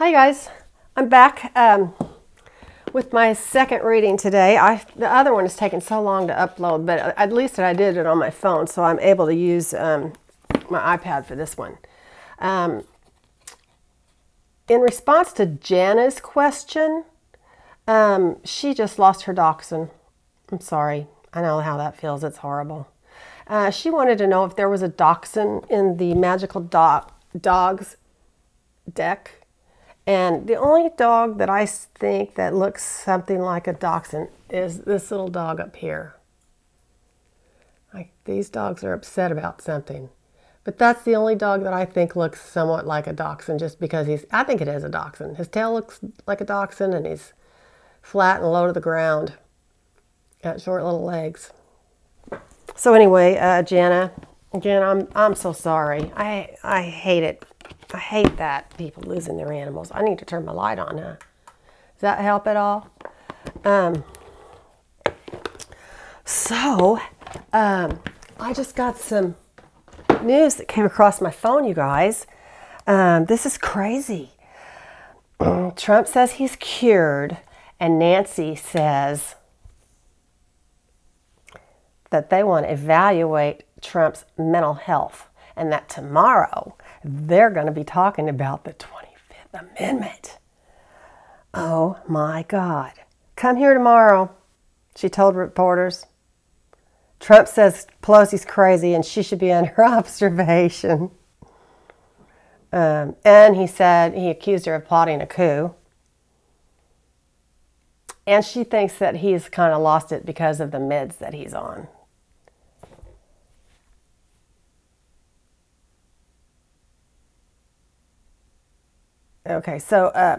Hi guys, I'm back um, with my second reading today. I, the other one is taking so long to upload, but at least I did it on my phone, so I'm able to use um, my iPad for this one. Um, in response to Jana's question, um, she just lost her dachshund. I'm sorry. I know how that feels. It's horrible. Uh, she wanted to know if there was a dachshund in the magical do dogs deck and the only dog that I think that looks something like a dachshund is this little dog up here. Like these dogs are upset about something. But that's the only dog that I think looks somewhat like a dachshund just because he's, I think it is a dachshund. His tail looks like a dachshund and he's flat and low to the ground. Got short little legs. So anyway, uh, Jana, Jana, I'm, I'm so sorry. I, I hate it I hate that, people losing their animals. I need to turn my light on, huh? Does that help at all? Um, so, um, I just got some news that came across my phone, you guys. Um, this is crazy. Trump says he's cured, and Nancy says that they want to evaluate Trump's mental health and that tomorrow they're going to be talking about the 25th Amendment. Oh my God. Come here tomorrow, she told reporters. Trump says Pelosi's crazy and she should be under observation. Um, and he said he accused her of plotting a coup. And she thinks that he's kind of lost it because of the meds that he's on. Okay, so uh,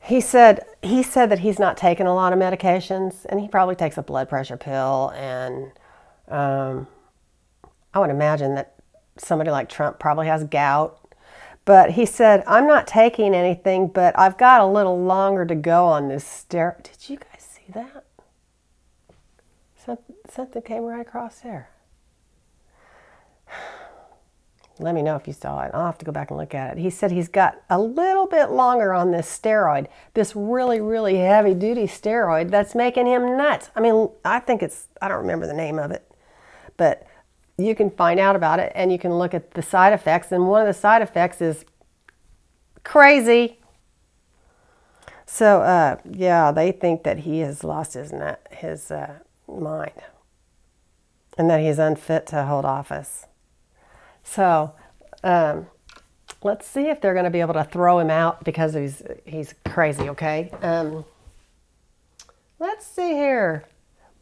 he said he said that he's not taking a lot of medications, and he probably takes a blood pressure pill. And um, I would imagine that somebody like Trump probably has gout. But he said, "I'm not taking anything, but I've got a little longer to go on this stair." Did you guys see that? Something came right across there. Let me know if you saw it. I'll have to go back and look at it. He said he's got a little bit longer on this steroid, this really, really heavy duty steroid that's making him nuts. I mean, I think it's, I don't remember the name of it, but you can find out about it and you can look at the side effects. And one of the side effects is crazy. So, uh, yeah, they think that he has lost his, his uh, mind and that he's unfit to hold office. So um, let's see if they're going to be able to throw him out because he's, he's crazy, okay? Um, let's see here.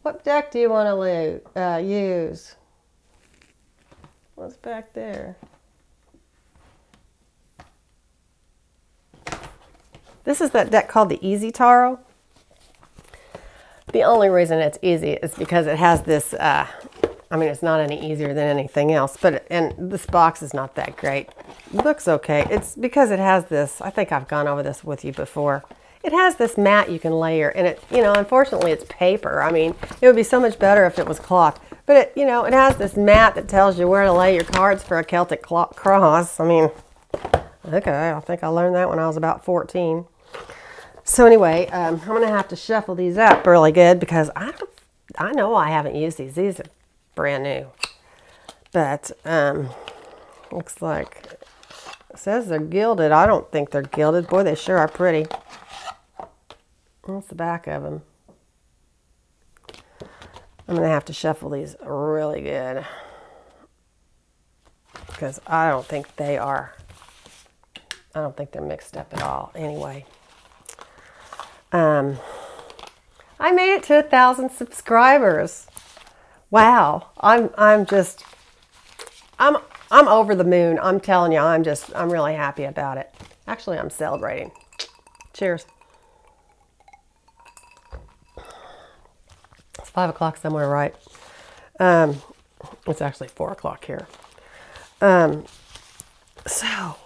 What deck do you want to uh, use? What's back there? This is that deck called the Easy Tarot. The only reason it's easy is because it has this uh, I mean, it's not any easier than anything else, but, and this box is not that great. It looks okay. It's because it has this, I think I've gone over this with you before. It has this mat you can layer, and it, you know, unfortunately it's paper. I mean, it would be so much better if it was cloth. But it, you know, it has this mat that tells you where to lay your cards for a Celtic cross. I mean, okay, I think I learned that when I was about 14. So anyway, um, I'm going to have to shuffle these up really good because I, I know I haven't used these. These are brand new. But um, looks like it says they're gilded. I don't think they're gilded. Boy, they sure are pretty. That's the back of them. I'm going to have to shuffle these really good because I don't think they are, I don't think they're mixed up at all. Anyway, um, I made it to a thousand subscribers wow, I'm I'm just I'm I'm over the moon. I'm telling you, I'm just I'm really happy about it. Actually, I'm celebrating. Cheers. It's five o'clock somewhere, right? Um, it's actually four o'clock here. Um, so,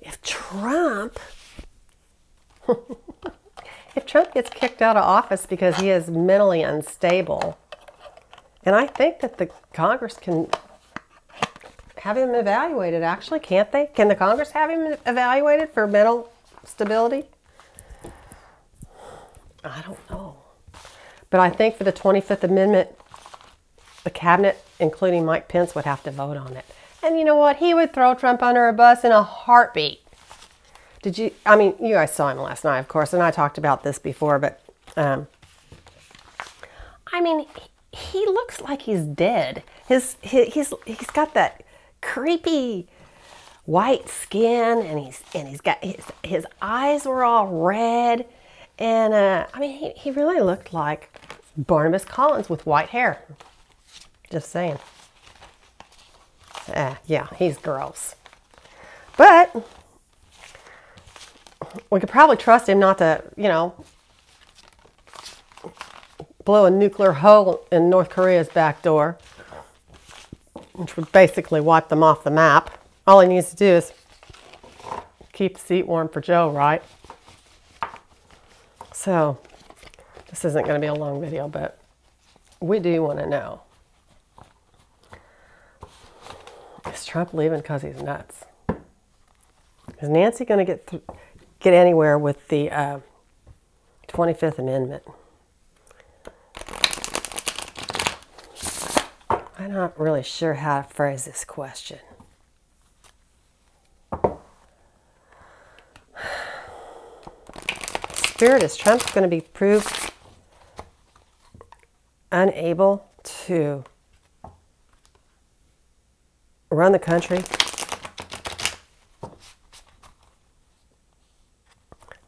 if Trump, if Trump gets kicked out of office because he is mentally unstable, and I think that the Congress can have him evaluated, actually, can't they? Can the Congress have him evaluated for mental stability? I don't know. But I think for the 25th Amendment, the cabinet, including Mike Pence, would have to vote on it. And you know what? He would throw Trump under a bus in a heartbeat. Did you? I mean, you guys saw him last night, of course, and I talked about this before, but um, I mean, he, looks like he's dead. His, his he's he's got that creepy white skin, and he's and he's got his his eyes were all red, and uh, I mean, he, he really looked like Barnabas Collins with white hair. Just saying. Uh, yeah, he's gross. But we could probably trust him not to, you know, blow a nuclear hole in North Korea's back door, which would basically wipe them off the map. All he needs to do is keep the seat warm for Joe, right? So, this isn't going to be a long video, but we do want to know. Is Trump leaving because he's nuts? Is Nancy going to get get anywhere with the uh, 25th Amendment? I'm not really sure how to phrase this question. Spirit is Trump going to be proved unable to run the country.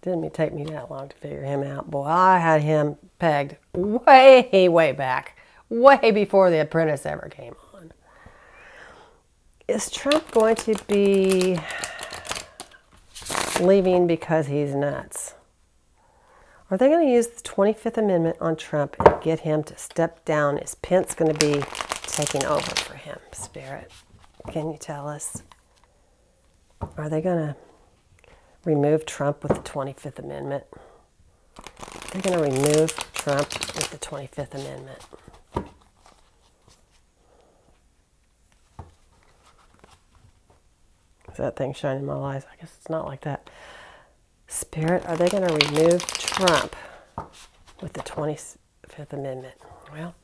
Didn't take me that long to figure him out. Boy, I had him pegged way, way back way before The Apprentice ever came on. Is Trump going to be leaving because he's nuts? Are they going to use the 25th Amendment on Trump and get him to step down? Is Pence going to be taking over for him, Spirit? Can you tell us? Are they going to remove Trump with the 25th Amendment? They're going to remove Trump with the 25th Amendment. Is that thing shining in my eyes? I guess it's not like that. Spirit, are they going to remove Trump with the 25th Amendment? Well,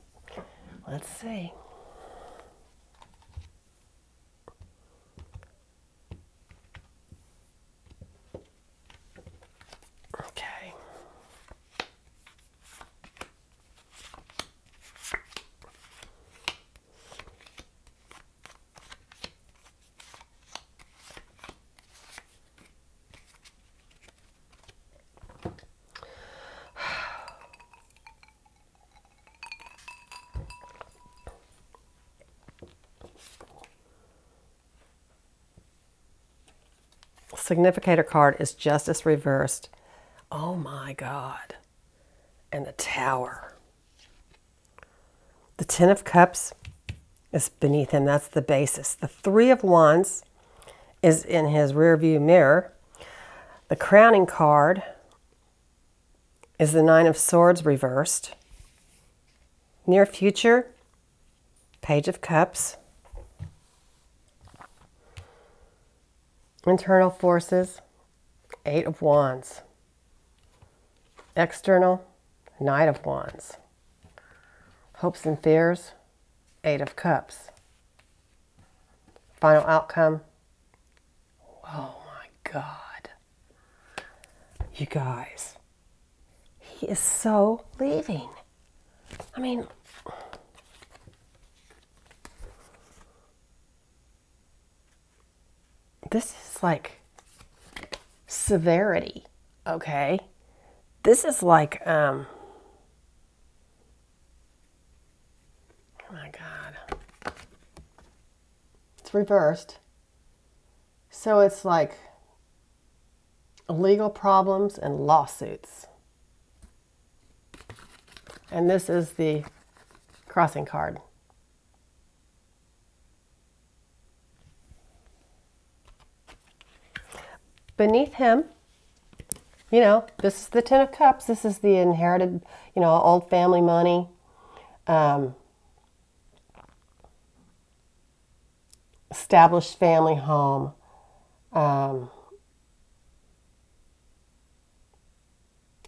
let's see. Significator card is Justice reversed. Oh my God. And the Tower. The Ten of Cups is beneath him. That's the basis. The Three of Wands is in his rear view mirror. The crowning card is the Nine of Swords reversed. Near future, Page of Cups. Internal forces, Eight of Wands. External, Knight of Wands. Hopes and fears, Eight of Cups. Final outcome, oh my God. You guys, he is so leaving. I mean, this is like severity, okay? This is like, um, oh my God. It's reversed. So it's like legal problems and lawsuits. And this is the crossing card. Beneath him, you know, this is the Ten of Cups. This is the inherited, you know, old family money. Um, established family home. Um,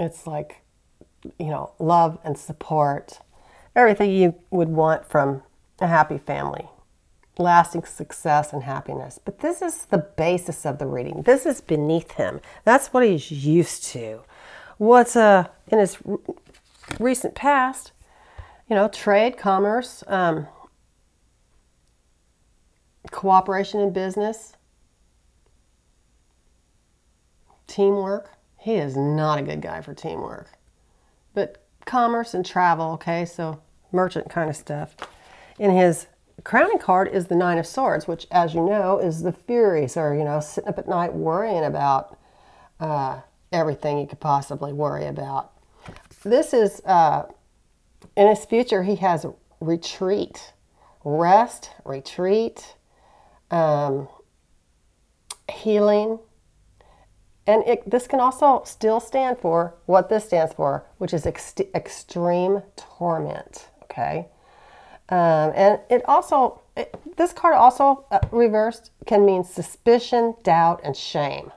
it's like, you know, love and support, everything you would want from a happy family, lasting success and happiness. But this is the basis of the reading. This is beneath him. That's what he's used to. What's uh, in his recent past, you know, trade, commerce, um, cooperation in business, teamwork. He is not a good guy for teamwork. But commerce and travel, okay, so merchant kind of stuff. In his crowning card is the Nine of Swords, which, as you know, is the Furies, or, you know, sitting up at night worrying about uh, everything you could possibly worry about. This is, uh, in his future, he has retreat, rest, retreat, um, healing. And it, this can also still stand for what this stands for, which is ex extreme torment. Okay. Um, and it also, it, this card also uh, reversed can mean suspicion, doubt, and shame.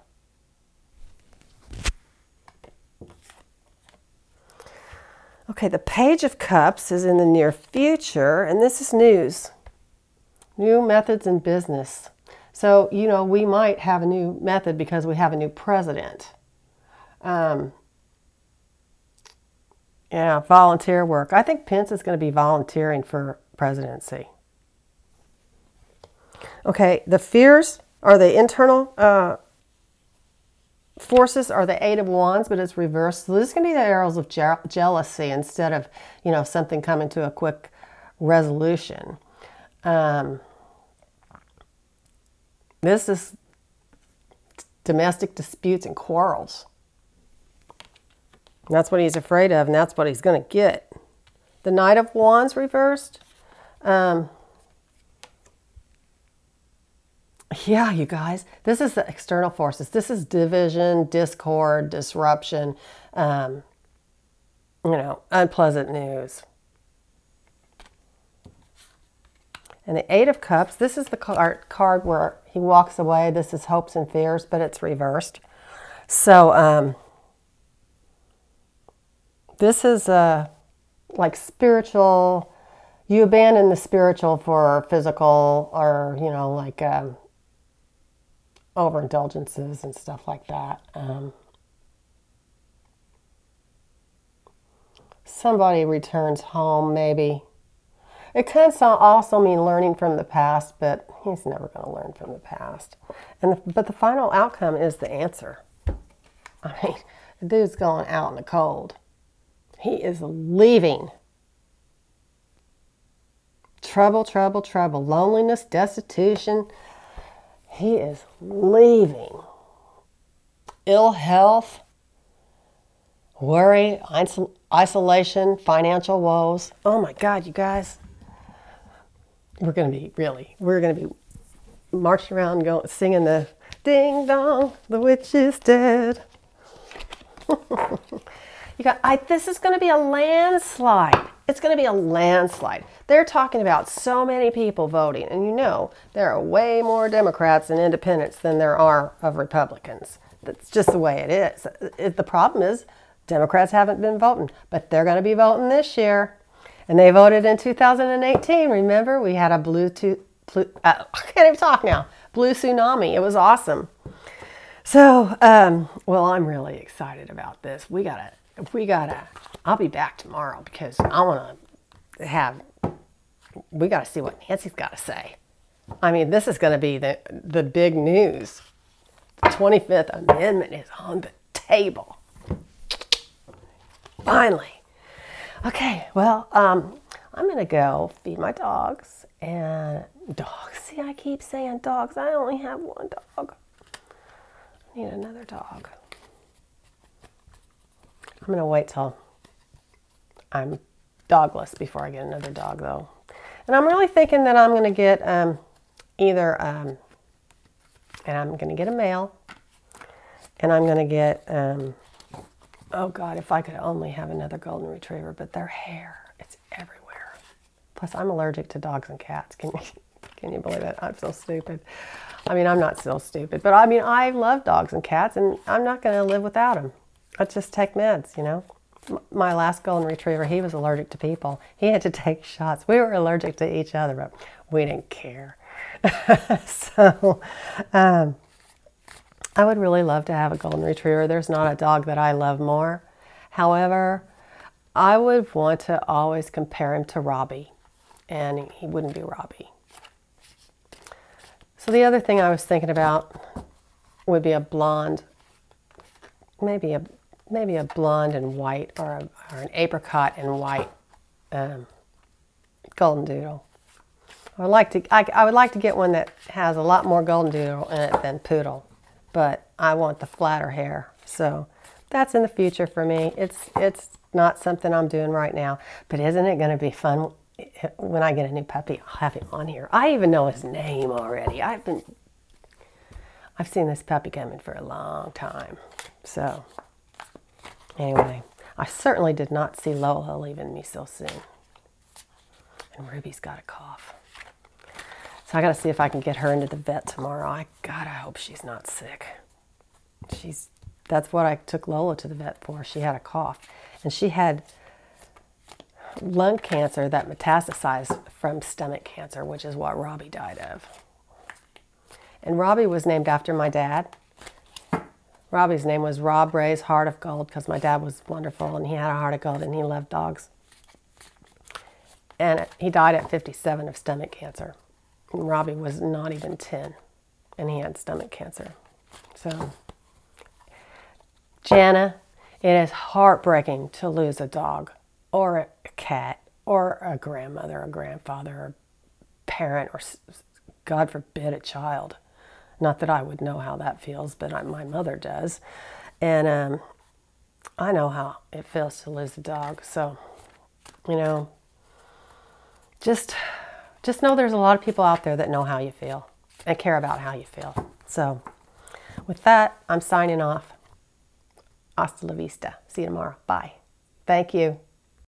Okay, the Page of Cups is in the near future, and this is news. New methods in business. So, you know, we might have a new method because we have a new president. Um, yeah, volunteer work. I think Pence is going to be volunteering for presidency. Okay, the fears are the internal uh, forces are the eight of wands, but it's reversed. So this to be the arrows of je jealousy instead of, you know, something coming to a quick resolution. Um, this is domestic disputes and quarrels. That's what he's afraid of, and that's what he's going to get. The Knight of Wands reversed. Um, yeah, you guys, this is the external forces. This is division, discord, disruption, um, you know, unpleasant news. And the Eight of Cups, this is the card, where he walks away. This is hopes and fears, but it's reversed. So um, this is uh, like spiritual, you abandon the spiritual for physical or, you know, like um, overindulgences and stuff like that. Um, somebody returns home, maybe it can also mean learning from the past, but he's never going to learn from the past. And the, but the final outcome is the answer. I mean, the dude's going out in the cold. He is leaving. Trouble, trouble, trouble, loneliness, destitution. He is leaving. Ill health, worry, isolation, financial woes. Oh my God, you guys we're going to be really, we're going to be marching around going, singing the ding dong, the witch is dead. you got, I, this is going to be a landslide. It's going to be a landslide. They're talking about so many people voting, and you know there are way more Democrats and independents than there are of Republicans. That's just the way it is. It, the problem is Democrats haven't been voting, but they're going to be voting this year. And they voted in 2018. Remember, we had a blue, to, blue uh, I can't even talk now, blue tsunami. It was awesome. So, um, well, I'm really excited about this. We gotta, we gotta, I'll be back tomorrow because I wanna have, we gotta see what Nancy's gotta say. I mean, this is gonna be the, the big news. The 25th Amendment is on the table. Finally. Okay, well, um, I'm gonna go feed my dogs and dogs. See, I keep saying dogs. I only have one dog. I need another dog. I'm gonna wait till I'm dogless before I get another dog, though. And I'm really thinking that I'm gonna get um, either, um, and I'm gonna get a male, and I'm gonna get um, oh God, if I could only have another golden retriever, but their hair, it's everywhere. Plus, I'm allergic to dogs and cats. Can you, Can you believe it? I'm so stupid. I mean, I'm not so stupid, but I mean, I love dogs and cats, and I'm not going to live without them. I just take meds, you know. My last golden retriever, he was allergic to people. He had to take shots. We were allergic to each other, but we didn't care. so, um, I would really love to have a golden retriever. There's not a dog that I love more. However, I would want to always compare him to Robbie, and he wouldn't be Robbie. So the other thing I was thinking about would be a blonde, maybe a maybe a blonde and white, or, a, or an apricot and white um, golden doodle. I would like to I, I would like to get one that has a lot more golden doodle in it than poodle, but I want the flatter hair. So that's in the future for me. It's it's not something I'm doing right now, but isn't it going to be fun when I get a new puppy, I'll have him on here. I even know his name already. I've been, I've seen this puppy coming for a long time. So, anyway, I certainly did not see Lola leaving me so soon. And Ruby's got a cough. So I got to see if I can get her into the vet tomorrow. I God, I hope she's not sick. She's that's what I took Lola to the vet for. She had a cough, and she had lung cancer that metastasized from stomach cancer, which is what Robbie died of. And Robbie was named after my dad. Robbie's name was Rob Ray's Heart of Gold because my dad was wonderful and he had a heart of gold and he loved dogs. And he died at 57 of stomach cancer. And Robbie was not even 10 and he had stomach cancer. So, Jana, it is heartbreaking to lose a dog or a cat or a grandmother, a grandfather, a parent, or God forbid, a child. Not that I would know how that feels, but I, my mother does. And um, I know how it feels to lose a dog. So, you know, just just know there's a lot of people out there that know how you feel and care about how you feel. So, with that, I'm signing off. Hasta la vista. See you tomorrow. Bye. Thank you.